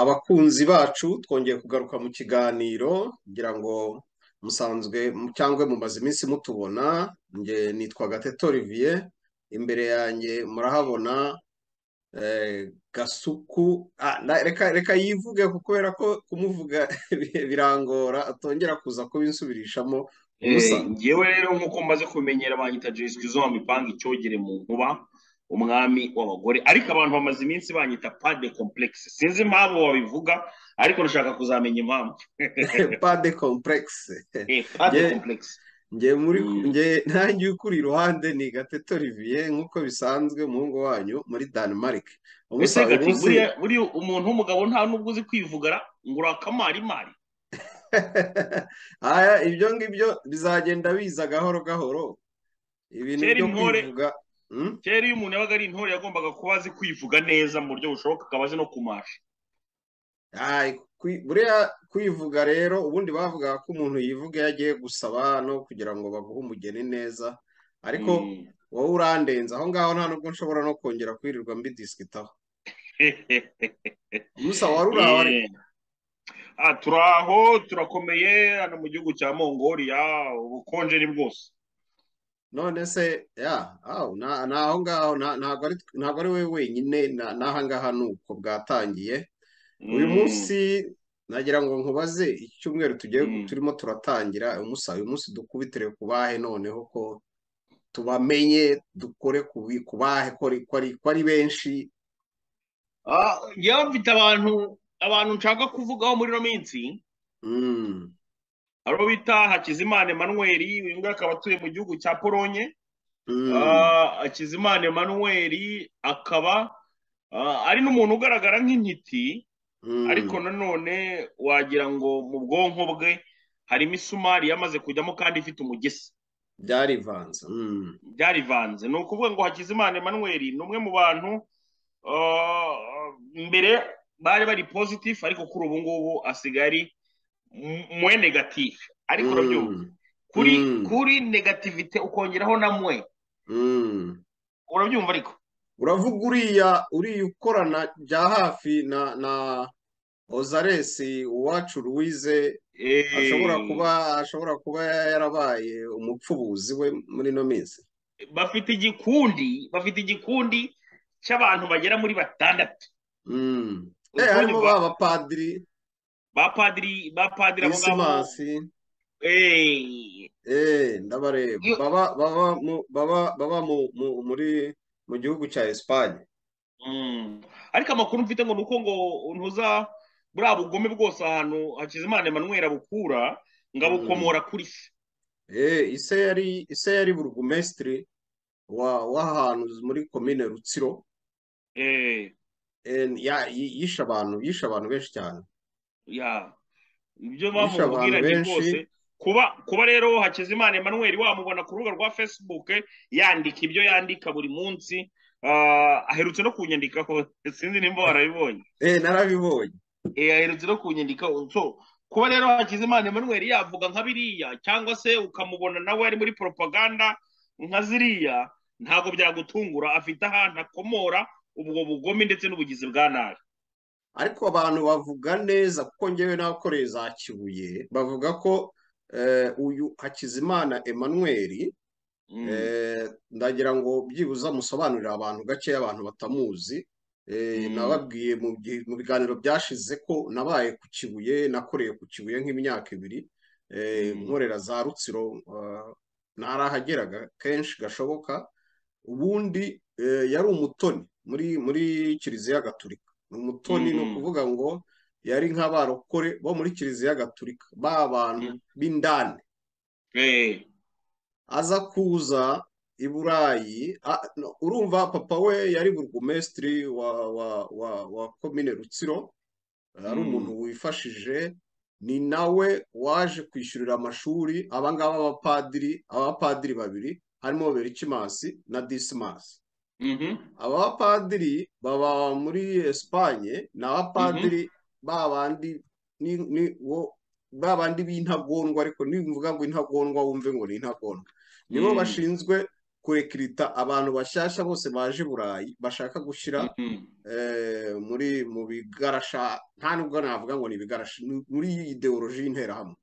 abakunzi bacu twongeye kugaruka mu kiganiro ngira ngo musanzwe cyangwa mumaze iminsi mutubona. Njye nitwa Gatete Olivier imbere yanjye murahabona gasuku. Reka reka yivuge kubera ko kumuvuga birangora atongera kuza kubinsubirishamo ngewe rero nk'uko maze kumenyera banyita jesike zo mipanga icyogere mu nkuba. Umwami w'abagore. Ariko abantu bamaze iminsi banyita pade komplekisi sinzi impamvu wabivuga ariko nashaka kuzamenya impamvu. Pade komplekisi pade komplekisi nge muri nge ntange ukuri iruhande ni gatete Olivier nk'uko bisanzwe umuhungu wanyu muri gati buriya umuntu w'umugabo nta n'ubwo uzi kwivugara ngo urakamara imari aya ibyo ngibyo bizagenda biza gahoro gahoro. Ibintu byo kwivuga kera iyo umuntu yabaga ari intore yagombaga kuba azi kwivuga neza mu buryo bushoboka akaba azi no kumasha buriya kwivuga rero ubundi bavugaga ko umuntu yivuga iyo agiye gusaba no kugira ngo baguhe umugeni neza ariko wowe urandenze. Aho ngaho nta nubwo nshobora no kongera kwirirwa mbidisikitaho gusa wari uraho ariko turi aho turakomeye hano mu gihugu cya mongoliya ubukonje ni bwose. None se ntabwo ari we wenyine n'aha ngaha ni uko bwatangiye. Uyu munsi nagira ngo nkubaze icyumweru tugiye turimo turatangira uyu munsi dukubitire ku bahe noneho ko tubamenye dukore ku bahe ko ari benshi. Njyewe mfite abantu abantu nshaka kuvugaho muri ino minsi. Uwo bita hakizimana Emmanuel uyu nguyu akaba atuye mu gihugu cya polonye hakizimana Emmanuel akaba ari n'umuntu ugaragara nk'intiti ariko nanone wagira ngo mu bwonko bwe harimo isumari yamaze kujyamo kandi ifite umugesi byarivanze byarivanze ni ukuvuga ngo hakizimana Emmanuel ni umwe mu bantu mbere bari bari pozitifu ariko kuri ubu ngubu asigaye ari mwe negatifu ariko urabyumva kuri kuri negativite ukongeraho na mwe. Urabyumva ariko? Uravuga uriya uriya ukorana bya hafi na na ozaresi uwacu ruwize ashobora kuba ashobora kuba yarabaye umupfubuzi we muri ino minsi. Bafite igikundi bafite igikundi cy'abantu bagera muri batandatu. Harimo ba bapadiri. Ba padiri ba padiri abo ngabo ndabareba baba baba muri mu gihugu cya esipanye ariko amakuru mfite ngo ni uko ngo ntuza buriya bugome bwose ahantu hakizimana Emmanuel abukura ngo abukomora kuri se. Ise yari ise yari burugumesitiri w'ahantu muri komine rutsiro. Yishe abantu yishe abantu benshi cyane. Ibyo mpamvu mubwira ni rwose kuba kuba rero hakizimana Emmanuel wamubona ku rubuga rwa facebook yandika ibyo yandika buri munsi aherutse no kunyandikaho sinzi nimba warabibonye. Narabibonye. Aherutse no kunyandikaho kuba rero hakizimana Emmanuel yavuga nka biriya cyangwa se ukamubona nawe ari muri propaganda nka ziriya ntabwo byagutungura. Afite ahantu akomora ubwo bugome ndetse n'ubugizi bwa nabi. Ariko abantu bavuga neza kuko ngewe n'abakoreye za kibuye bavuga ko uyu hakizimana Emmanuel ndagira ngo byibuze musobanurire abantu gakeya abantu batamuzi nababwiye mu biganiro byashize ko nabaye ku kibuye nakoreye ku kibuye nk'imyaka ibiri nkorera za rutsiro ntarahageraga kenshi gashoboka ubundi yari umutoni muri muri kiliziya gatulika umutoni ni ukuvuga ngo yari nk'abarokore bo muri kiliziya gatulika ba bantu b'indani. Aza kuza i burayi urumva papa we yari burugumesitiri wa wa wa wa komine rutsiro ari umuntu wifashije ni nawe waje kwishyurira amashuri abangaba abapadiri abapadiri babiri harimo berikimasi na disimasi. Aba bapadiri baba muri esipanye ni abapadiri babandi babandi b'intagondwa ariko niba ngo intagondwa wumve ngo ni intagondwa nibo bashinzwe kurekirita abantu bashyashya bose baje i burayi bashaka gushyira muri mu bigarasha nta nubwo navuga ngo ni ibigarasha muri ideoloji y'interahamwe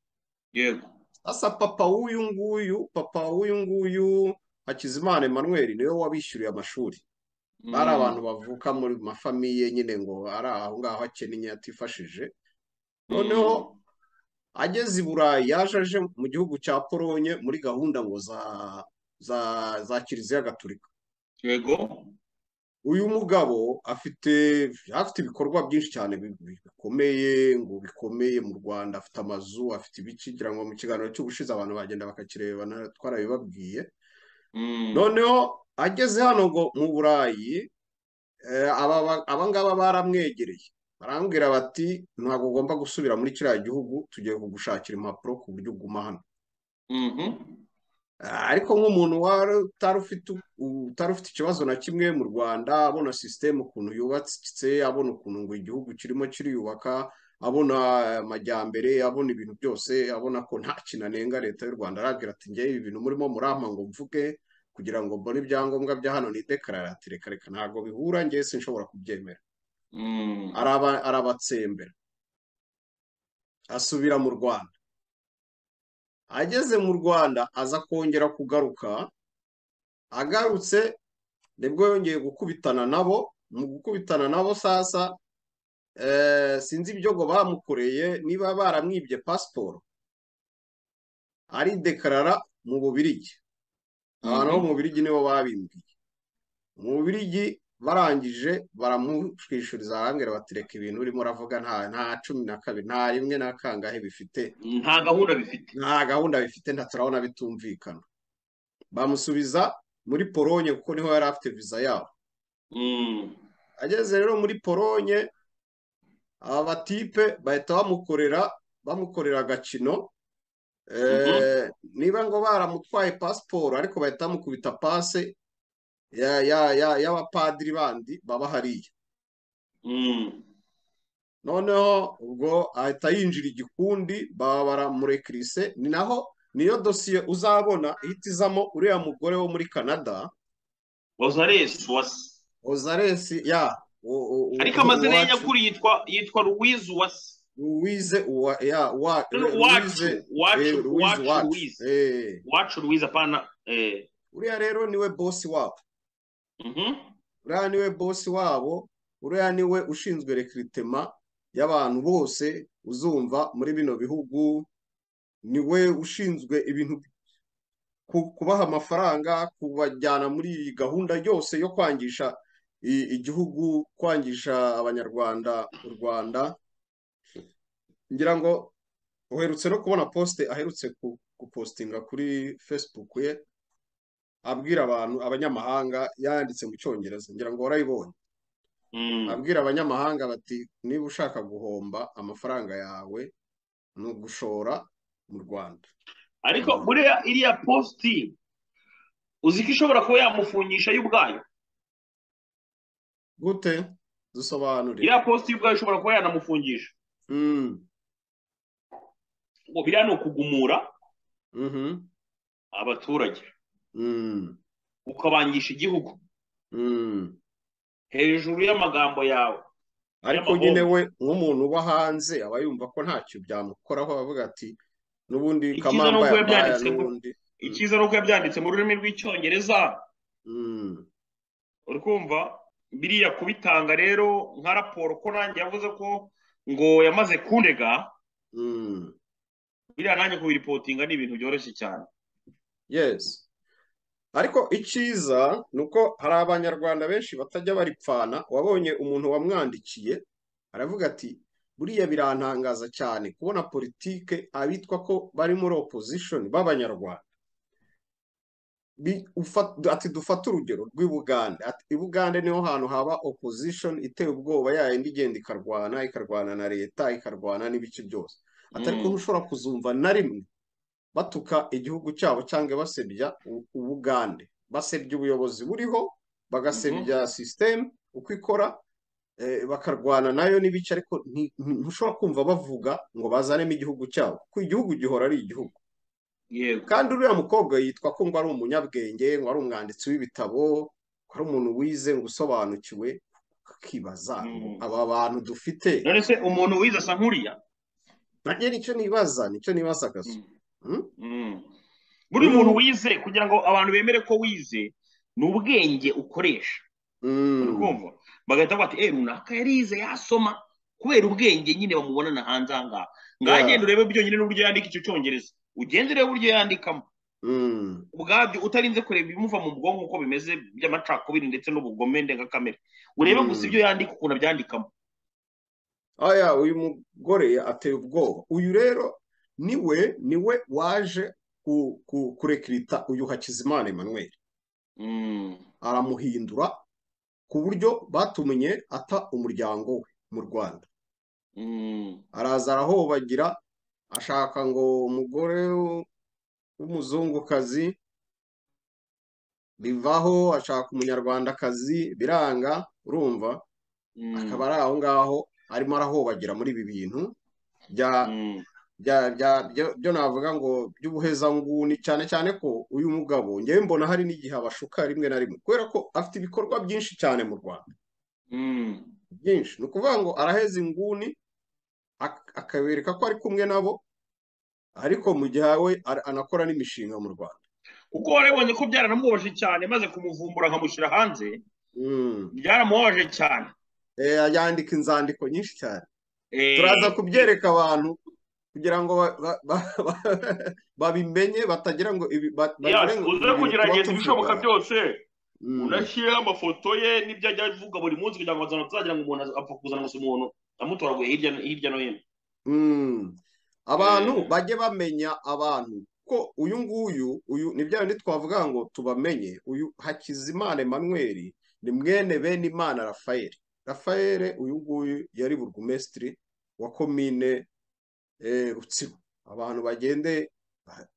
yego. Asa papa w'uyu nguyu papa w'uyu nguyu hakizimana emmanuel ni we wabishyuriye amashuri. Bari abantu bavuka muri mafamiye nyine ngo ari aho ngaho akennye atifashije. Noneho ageze i burayi yaje aje mu gihugu cya polonye muri gahunda ngo za za za kiliziya gatulika yego. Uyu mugabo afite afite ibikorwa byinshi cyane bikomeye ngo bikomeye mu rwanda afite amazu afite ibiki ngira ngo mu kiganiro cy'ubushize abantu bagenda bakakireba twarabibabwiye. Noneho ageze hano ngo mu burayi aba ngaba baramwegereye. Barambwira bati ntabwo ugomba gusubira muri kiriya gihugu tugiye kugushakira impapuro ku buryo uguma hano. Ariko nk'umuntu utari ufite ikibazo na kimwe mu rwanda abona sisiteme ukuntu yubatse abona ukuntu ngo igihugu kirimo kiriyubaka abona amajyambere abona ibintu byose abona ko nta kintu anenga leta y'u rwanda arabwira ati ngewe ibi bintu murimo murampa ngo mvuge kugira ngo mbone ibyangombwa bya hano nidekarara ati reka reka ntabwo bihura ngewe sinshobora kubyemera. Arabatsembera. Asubira mu rwanda. Ageze mu rwanda aza kongera kugaruka agarutse ni bwo yongeye gukubitana nabo mu gukubitana nabo sasa sinzi ibyo ngo bamukoreye niba baramwibye pasiporo aridekarara mu bubirigi abantu bo mu bubirigi nibo babimbwiye. Mu bubirigi barangije baramutwishuriza arambwira bati reka ibintu urimo uravuga nta nta cumi na kabiri nta rimwe na kangahe bifite. Nta gahunda bifite. Nta gahunda bifite nta turabona bitumvikana. Bamusubiza muri polonye kuko ni ho yari afite viza yabo. Ageze rero muri polonye aba batipe bahita bamukorera bamukorera agakino. Niba ngo baramutwaye pasiporo ariko bahita bamukubita pase y'abapadiri bandi baba hariya. Noneho ubwo ahita yinjira igikundi baba baramurekirise ni naho niyo dosiye uzabona ihita izamo uriya mugore wo muri canada. Ozaresi wasi ozaresi ya. Ariko amazina ye nyakuri yitwa yitwa louise wasi louise uwa ya wa wacu louise wacu louise apana uriya rero ni we bosi wabo. Uriya ni we bosi wabo. Uriya ni we ushinzwe rekiritema y'abantu bose uzumva muri bino bihugu. Niwe ushinzwe ibintu kubaha amafaranga kubajyana muri iyi gahunda yose yo kwangisha igihugu kwangisha abanyarwanda u rwanda. Ngira ngo uherutse no kubona posite aherutse gupositinga kuri facebook ye abwira abantu abanyamahanga yanditse mu cyongereza. Ngira ngo warayibonye. Abwira abanyamahanga bati niba ushaka guhomba amafaranga yawe ni ugushora mu rwanda. Ariko buriya iriya positi uzi ko ishobora kuba yamufungisha yo ubwayo? Gute dusobanure iriya positi y'ubwayo ishobora kuba yanamufungisha ngo biriya ni ukugumura abaturage. Ukabangisha igihugu. Hejuru y'amagambo yawe. Ariko nyine we nk'umuntu uba hanze aba yumva ko ntacyo byamukoraho avuga ati n'ubundi kamamba yabaya n'ubundi. Icyiza ni uko yabyanditse mu rurimi rw'icyongereza. Uri kumva? Biriya kubitanga rero nka raporo ko nanjye yavuze ko ngo yamaze kundega biriya nanjye kubiripotinga ni ibintu byoroshye cyane. Yesi ariko icyiza ni uko hari abanyarwanda benshi batajya baripfana wabonye umuntu wamwandikiye aravuga ati buriya birantangaza cyane kubona politike abitwa ko bari muri opposition b'abanyarwanda. Ati dufate urugero rw'i bugande i bugande ni ho hantu haba opposition iteye ubwoba. Yayindi igenda ikarwana ikarwana na leta ikarwana n'ibice byose. Atari ko ushobora kuzumva na rimwe batuka igihugu cyabo cyangwa basebya ubugande. Basebya ubuyobozi buriho bagasebya sisiteme uko ikora bakarwana na yo n'ibice. Ariko ntushobora kumva bavuga ngo bazanemo igihugu cyabo. Kuko igihugu gihora ari igihugu. Kandi uriya mukobwa yitwa ko ngo ari umunyabwenge ngo ari umwanditsi w'ibitabo ko ari umuntu wize ngo usobanukiwe ukibaza ngo Mm. aba bantu dufite none se umuntu wize asa nk'uriya nanjye ni cyo nibaza ni cyo nibaza gaso Mm. Hmm? Mm. buri Uyu- muntu wize kugira ngo abantu bemere ko wize ni ubwenge ukoresha Mm. kumva bagahita bavuga ati eh runaka yarize yasoma kubera ubwenge nyine bamubonana hanze aha ngaha ngaho Yeah. genda urebe byonyine n'uburyo yandika icyo cyongereza ugende urebe uburyo yandikamo. Mm. ubwabyo utarinze kureba ibimuva mu bwonko uko bimeze by'amacakubiri ndetse n'ubugome ndengakamere urebe Mm. gusa ibyo yandika ukuntu abyandikamo. Aya uyu mugore ateye ubwoba. Uyu rero ni we ni we waje ku- ku- kurekirita uyu Hakizimana Emmanuel. Mm. aramuhindura ku buryo batumye ata umuryango we mu Rwanda. Araza arahobagira ashaka ngo umugore w'umuzungukazi bivaho ashaka umunyarwandakazi biranga urumva Mm. akaba ari aho ngaho arimo arahobagira muri ibi bintu bya Mm. bya bya byo- navuga ngo by'ubuhezanguni cyane cyane ko uyu mugabo ngewe mbona hari n'igihe abashuka rimwe na rimwe kubera ko afite ibikorwa byinshi cyane mu Rwanda Mm. byinshi ni ukuvuga ngo araheza inguni ak- akabereka ko ari kumwe nabo ariko mu gihe we anakora n'imishinga mu Rwanda. Kuko warabonye ko byaranamubabaje cyane maze kumuvumbura nkamushyira hanze Mm. byaramubabaje cyane. Eh, yandika inzandiko nyinshi cyane. Eh, turaza kubyereka abantu kugira ngo ba- ba- ba- ba- babimenye batagira ngo uze kugerageza ibishoboka byose. Mm. unashyiraho amafoto ye n'ibyo ajya avuga buri munsi kugira ngo tuzagira ngo umuntu apfa kuzana gusa umuntu amutoraguye hirya no- hirya no hino. Mm. Abantu Eh. bajye bamenya abantu ko uyu nguyu uyu ni bya bindi twavuga ngo tubamenye uyu Hakizimana Emmanuel ni mwene bene Imana Raphael. Raphael uyu nguyu yari burugumesitiri wa komine eh, Rutsiro. Abantu bagende ba-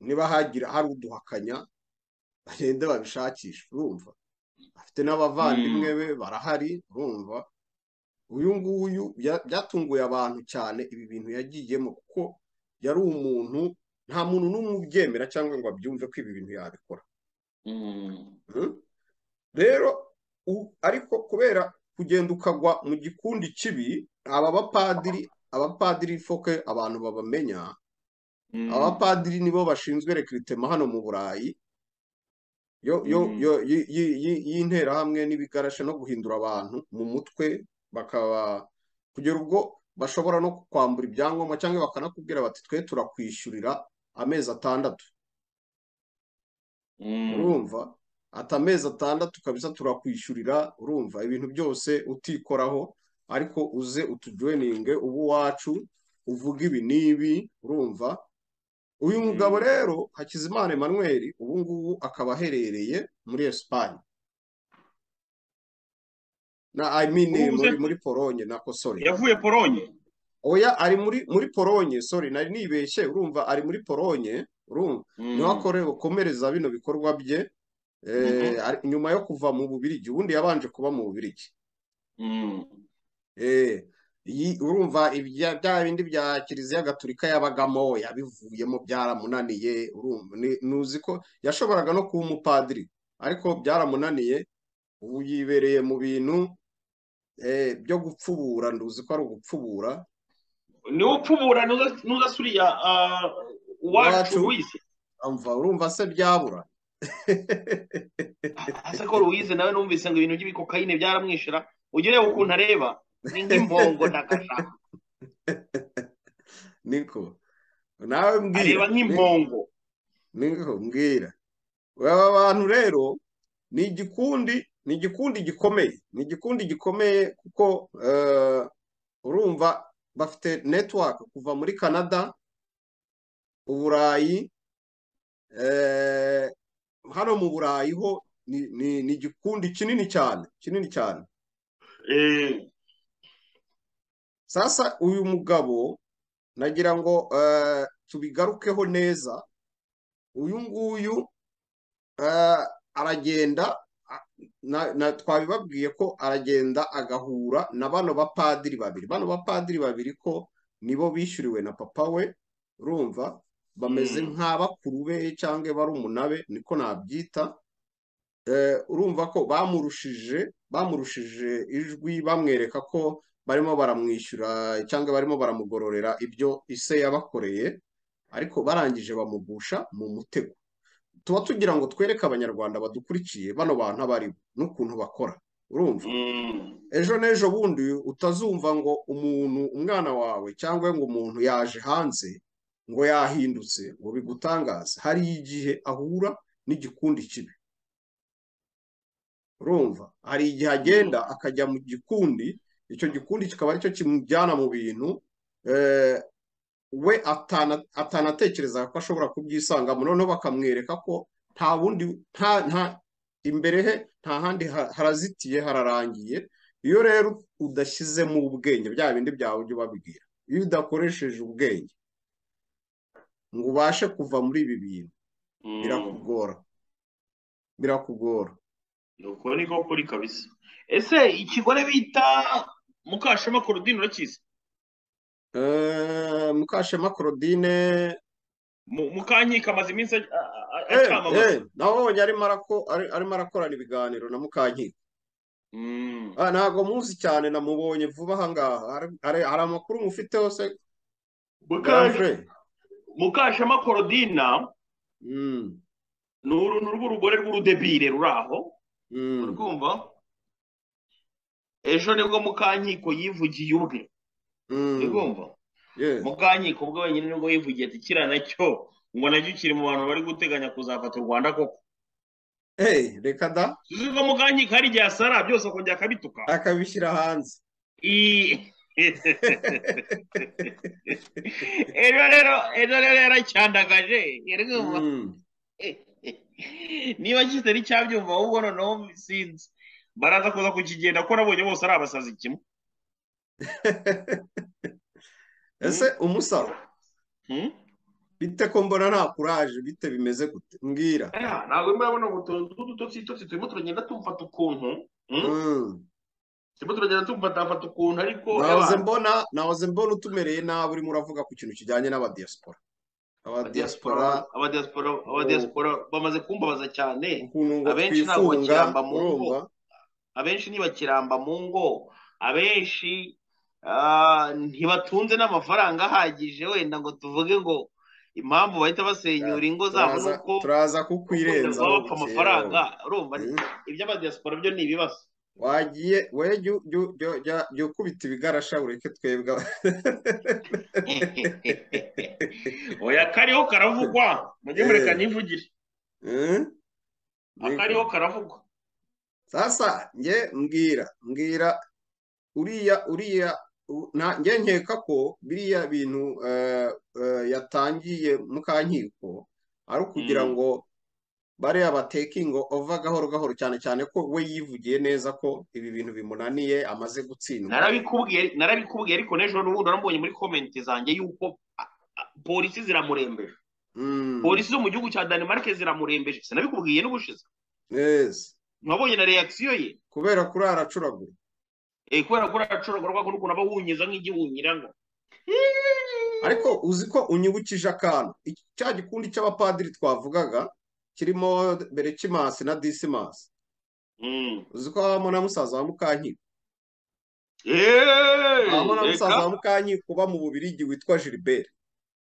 niba hagira hari uduhakanya bagende babishakishe urumva. Afite n'abavandimwe be barahari urumva. Uyu nguyu bya- byatunguye abantu cyane ibi bintu yagiyemo kuko yari umuntu nta muntu n'umwe ubyemera cyangwa ngo abyumve ko ibi bintu yabikora Mm. Hmm? rero ariko kubera kugenda ukagwa mu gikundi kibi aba bapadiri abapadiri foke abantu babamenya Mm. abapadiri nibo bashinzwe rekiritema hano mu burayi yo yo Mm. yo yi- yi- yi- y'interahamwe n'ibigarasha no guhindura abantu mu mutwe bakaba kugera ubwo bashobora no kwambura ibyangombwa cyangwa bakanakubwira bati twe turakwishyurira amezi atandatu. Mm. urumva? Ati amezi atandatu kabisa turakwishyurira urumva? Ibintu byose utikoraho ariko uze utujoyininge ubu uwacu uvuga ibi n'ibi urumva? Uyu mugabo Mm. rero Hakizimana Emmanuel ubu ngubu akaba aherereye muri na I mean Ubu muri muri Polonye nako sorry yavuye polonye oya ari muri muri Polonye sorry nari nibeshye urumva ari muri Polonye urumva Mm. ni ho akore gukomereza bino bikorwa bye eh, Mhm. ari- nyuma yo kuva mu Bubirigi ubundi yabanje kuba mu Bubirigi Mm. eh, urumva bya bindi bya Kiliziya Gatolika yabagamo yabivuyemo byaramunaniye nuzi ko yashoboraga no kuba umupadiri ariko byaramunaniye ubu yibereye mu bintu eh, byo gupfubura nduzi ko ari ugupfubura. Niwe upfubura nuza- nuza suriya ah, uwacu. Louise amva urumva se byabura. Ase ko Louise nawe numvise ngo ibintu by'ibikokayine byaramwishira. Ujye ureba ukuntu areba. Ni nk'impongo ndagashaka niko. Nawe mbwira. Areba nk'impongo niko mbwira. Aba bantu rero ni igikundi ni igikundi gikomeye. Ni igikundi gikomeye kuko eh, urumva bafite network kuva muri Canada uburayi eh, hano mu burayi ho ni igikundi kinini cyane kinini cyane. Eh, sasa uyu mugabo nagira ngo eh, tubigarukeho neza. Uyu nguyu aragenda na- twabibabwiye ko aragenda agahura na bano bapadiri babiri. Bano bapadiri babiri ko nibo bishyuriwe na papa we urumva? Bameze Mm. nk'abakuru be cyangwa barumuna be niko nabyita. Eh, urumva ko bamurushije bamurushije ijwi bamwereka ko barimo baramwishyura cyangwa barimo baramugororera ibyo ise yabakoreye ariko barangije bamugusha mu mutego. Tuba tugira ngo twereke abanyarwanda badukurikiye bano bantu abo ari bo n'ukuntu bakora. Urumva? Mm. ejo n'ejo bundi utazumva ngo umuntu umwana wawe cyangwa ngo umuntu yaje hanze ngo yahindutse ngo bigutangaze. Hari igihe ahura n'igikundi kibi. Urumva? Hari igihe agenda akajya mu gikundi icyo gikundi kikaba ari cyo kimujyana mu bintu eh, we atana- atanatekerezaga ko ashobora kubyisangamo noneho bakamwereka ko nta bundi nta nta imbere he nta handi ha- harazitiye hararangiye. Iyo rero udashyizemo ubwenge bya bindi byawe ujya ubabwira. Iyo udakoresheje ubwenge ngo ubashe kuva muri ibi bintu Mm. birakugora. Birakugora. Uko niko kuri kabisa. Ese ikigore bita mukashema korodine urakizi? Mukashema Claudine Mu- mukankiko amaze iminsi eh, acyamamaza nabonye arimo arako- ari- arimo arakorana ibiganiro na Mukankiko Mm. Ah, ntabwo muzi cyane namubonye vuba aha ngaha. Hari- amakuru mufiteho se Muka- Granfrey? mukashema korodina Mm, ni rw'urugore rw'urudebire ruri aho. Mm, urumva ejo ni bwo mukankiko yivugiye ubwe. Urumva yes. mukankiko ubwo wenyine ni bwo yivugiye ati kiriya na cyo ngo na cyo kiri mu bantu bari guteganya kuzafata u rwanda koko? Reka da tuzi ko mukankiko hari igihe asara byose akongera akabituka? Akabishyira hanze. I- ejo rero ejo rero yaracyandagaje. Mm, niba kitari cyabyumva ahubwo noneho sinzi. Baraza kuza kukigenda ko nabonye bose ari abasazi kimwe. ese umusaza Hmm? bite ko mbona nta kuraje bite bimeze gute mbwira Aya, ntabwo ngo utuntu tw'udutotsi totsi turimo turagenda tumfata ukuntu? Mm. turimo turagenda tumfatafata ukuntu ariko nahoze eba, mbona nahoze mbona utumereye nabi urimo uravuga ku kintu kijyanye n'abadiyasipora abadiyasipora abadiaspora abadiaspora abadiaspora bamaze kumbabaza cyane abenshi ntabwo bakiramba mu ngo abenshi ntibakiramba mu ngo abenshi ntibatunze n'amafaranga ahagije wenda ngo tuvuge ngo impamvu bahita basenyura ingo zabo turaza nuko turaza kukwirenza bapfa amafaranga urumva Mm. iby'abadiaspora byo ni ibibazo wagiye we jya- ukubita ibigarasha ureke twebwe oya kariho karavugwa mujye mureka Eh. nivugire Mm? akariho karavugwa sasa njye mbwira mbwira uriya uriya njye nkeka ko biriya bintu eh, eh, yatangiye mukankiko ari ukugira Mm. ngo bariya batekingo ova gahoro gahoro cyane cyane ko we yivugiye neza ko ibi bintu bimunaniye amaze gutsindwa. Narabikubwiye ariko n'ejo n'ubundi naramubonye muri komenti zanjye yuko polisi ziramurembeje Mm, polisi zo mu gihugu cya Denmark ziramurembeje sinabikubwiye n'ubushize neza mwabonye na reaction ye. Kubera kuri aracuragura eh kubera ko aracuragura rwako n'ukuntu aba ahunyiza nk'igihunyira ngo. Ariko uzi ko unyibukije akantu? Cya gikundi cy'abapadiri twavugaga kirimo berekimasi na disimasi Mm. uzi ko habamo na musaza wa mukankiko Eh, habamo na musaza wa mukankiko uba mu bubirigi witwa gilbert.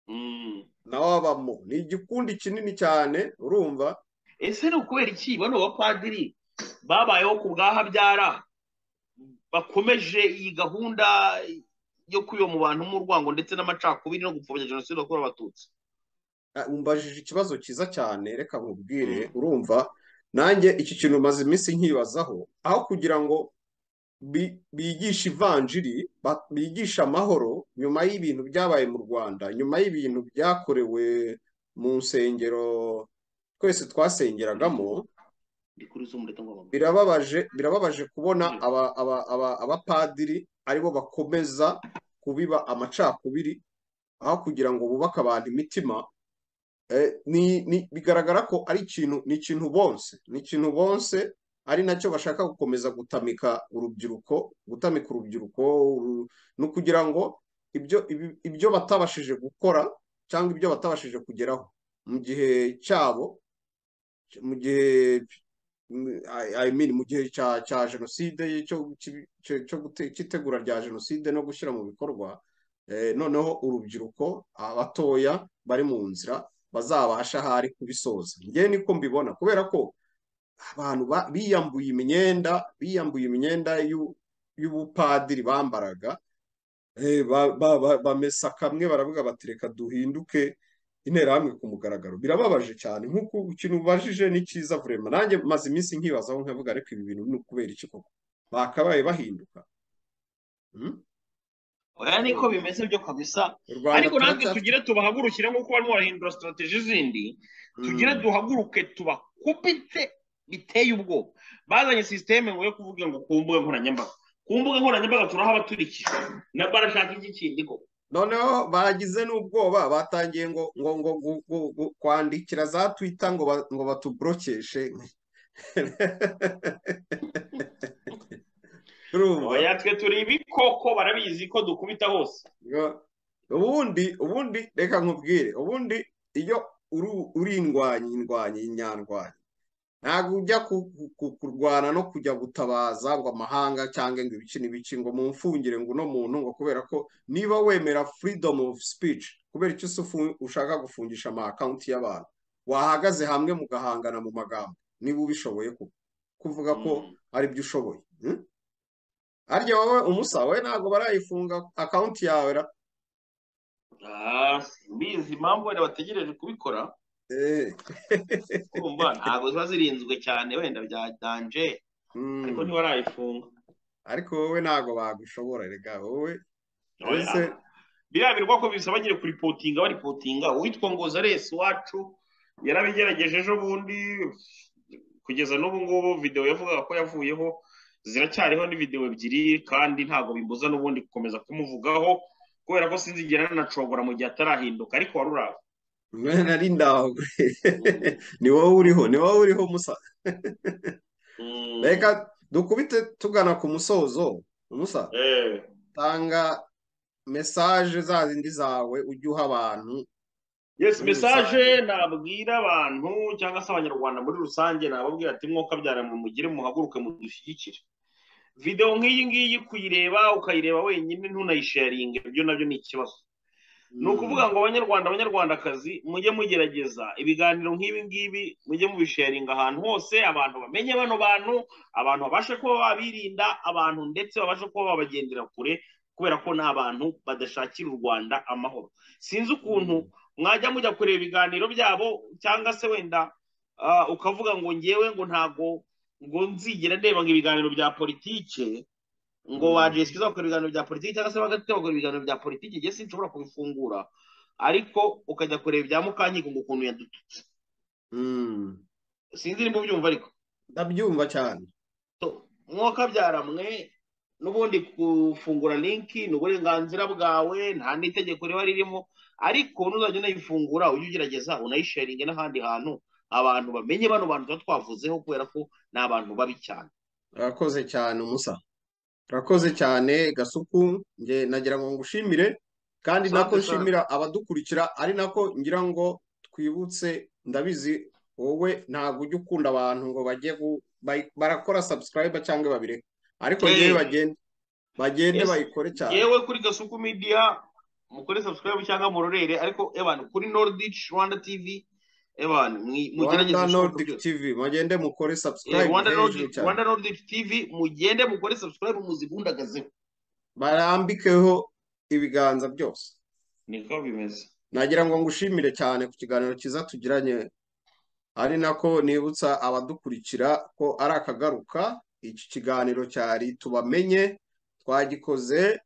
Mm. nawe abamo. Ni igikundi kinini cyane urumva? Ese ni ukubera iki? Bano bapadiri babayeho ku bwahabyara. Bakomeje iyi gahunda yo kwiba mu bantu mu rwango ndetse n'amacakubiri no gupfobya jenoside yakorewe abatutsi. Ah, umbajije ikibazo cyiza cyane reka nkubwire. Urumva nanjye iki kintu umaze iminsi nkibazaho aho kugira ngo bi- bigishe ivanjiri bigishe amahoro nyuma y'ibintu byabaye mu rwanda nyuma y'ibintu byakorewe mu nsengero twese twasengeragamo birababaje birababaje kubona aba- aba- aba- abapadiri ari bo bakomeza kubiba amacakubiri aho kugira ngo bubake abantu imitima Eh, ni, ni, bigaragara ko ari ikintu ni ikintu bonse. Ni ikintu bonse ari na cyo bashaka gukomeza gutamika urubyiruko gutamika urubyiruko uru- ni ukugira ngo ibyo batabashije gukora cyangwa ibyo batabashije kugeraho. Mu gihe cyabo mu gihe I mean mu gihe cya jenoside cy'itegura rya jenoside no gushyira mu bikorwa noneho urubyiruko abatoya bari mu nzira bazabasha ahari kubisoza. Ngewe niko mbibona kubera ko abantu biyambuye imyenda biyambuye imyenda y'ubupadiri bambaraga bamesa kamwe baravuga bati reka duhinduke interahamwe ku mugaragaro. Birababaje cyane. Nk'uko ikintu ubajije ni cyiza vurema nanjye maze iminsi nkibazaho nkavuga ariko ibi bintu ni ukubera iki koko? Bakabaye bahinduka. Oya niko bimeze byo kabisa. Ariko natwe tugire tubahagurukire nk'uko barimo barahindura sitarategi zindi. Tugire duhaguruke tubakubite biteye ubwoba. Bazanye sisiteme ngo yo kuvuga ngo ku mbuga nkoranyambaga. Ku mbuga nkoranyambaga turaho abaturikije. Na barashaka iki kindi koko? Noneho bagize n'ubwoba batangiye ngo ngo ngo kwandikira za twita ngo ngo batuburokeshe oya twe turi ibikoko barabizi ko dukubita hose. Ubundi ubundi reka nkubwire. Ubundi iyo uri indwanyi indwanyi inyandwanyi ntabwo ujya kurwana no kujya gutabaza ngo amahanga cyangwa ngo ibice n'ibice ngo mumfungire ngo uno muntu ngo kubera ko niba wemera freedom of speech kubera icyo ushaka gufungisha ama akawunti y'abantu wahagaze hamwe mugahangana mu magambo niba ubishoboye kuvuga ko ari byo ushoboye harya wowe umusa we ntabwo barayifunga akawunti yawe ra? Mbizi impamvu wenda bategereje kubikora. Kumva ntabwo ziba zirinzwe cyane wenda bya danje ariko ntibarayifunga ariko wowe ntabwo bagushobora rega wowe. Biriya birwa ko bisaba nyine kuripotinga baripotinga uwitwa ngo zaresi wacu yarabigerageje ejo bundi kugeza n'ubu ngubu videwo yavugaga ko yavuyeho ziracyariho ni videwo ebyiri kandi ntabwo bibuza n'ubundi gukomeza kumuvugaho kubera ko sinzigera nanacogora mu gihe atarahinduka. Ariko wari uraho. Nari ndaho ni wowe uriho ni wowe uriho musa reka dukubite tugana ku musozo umusa tanga mesaje za zindi zawe ujya uha abantu yesi mesaje nabwira abantu cyangwa se abanyarwanda muri rusange nababwira ati mwuka byaramwe mugire muhaguruke mudushyigikire videwo nk'iyi ngiyi kuyireba ukayireba wenyine ntunayisharinge ibyo na byo ni ikibazo ni ukuvuga ngo abanyarwanda abanyarwandakazi mujye mugerageza ibiganiro nk'ibi ngibi mujye mubisharinga ahantu hose abantu bamenye bano bantu abantu babashe kuba babirinda abantu ndetse babashe kuba babagendera kure kubera ko ni abantu badashakira u rwanda amahoro. Sinzi ukuntu mwajya mujya kureba ibiganiro byabo cyangwa se wenda ukavuga ngo ngewe ngo ntabwo ngo nzigera ndeba ngo ibiganiro bya politike ngo ba jesike bakora ibiganiro bya politiki cyangwa se bagahita bakora ibiganiro bya politiki igihe sinshobora kubifungura ariko ukajya kureba ibya mukankiko ngo ukuntu yadututse. Sinzi nimba ubyumva ariko. Ndabyumva cyane. Mwuka byaramwe n'ubundi gufungura linki ni uburenganzira bwawe nta n'itegeko riba ririmo ariko nuzajya unayifungura ujye ugerageza unayisharinge n'ahandi hantu abantu bamenye bano bantu tuba twavuzeho kubera ko ni abantu babi cyane. Urakoze cyane umusa urakoze cyane gasuku nge nagira ngo ngushimire kandi nako nshimira abadukurikira ari nako ngira ngo twibutse ndabizi wowe ntabwo ujya ukunda abantu ngo bajye barakora subscribe cyangwa babireke. Ariko ngewe bagende bagende bayikore cyane. Yewe kuri gasuku media mukore subscribe cyangwa murorere ariko ebana kuri nordic rwanda tv ebana rwanda nordic tv mugende mukore subscribe rwanda nordic tv mugende mukore subscribe muzigundagazeho barambikeho ibiganza byose. Niko bimeze. Nagira ngo ngushimire cyane ku kiganiro cyiza tugiranye. Ari nako nibutsa abadukurikira ko ari akagaruka. Iki kiganiro cyari tubamenye twagikoze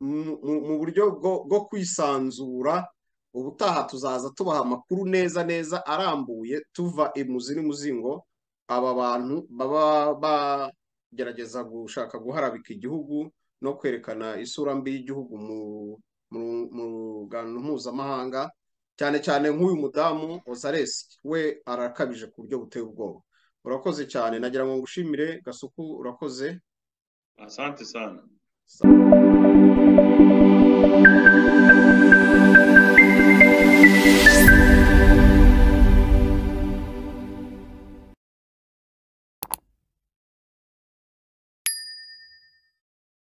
mu buryo bwo kwisanzura. Ubutaha tuzaza tubaha amakuru neza neza arambuye tuva imuzi n'umuzingo aba bantu baba bagerageza gushaka guharabika igihugu no kwerekana isura mbi y'igihugu mu ruganiro mpuzamahanga cyane cyane nk'uyu mudamu ozaresi we arakabije ku buryo buteye ubwoba. Urakoze cyane. Nagira ngo ngushimire. Gasuku urakoze. Asante sana. Peace.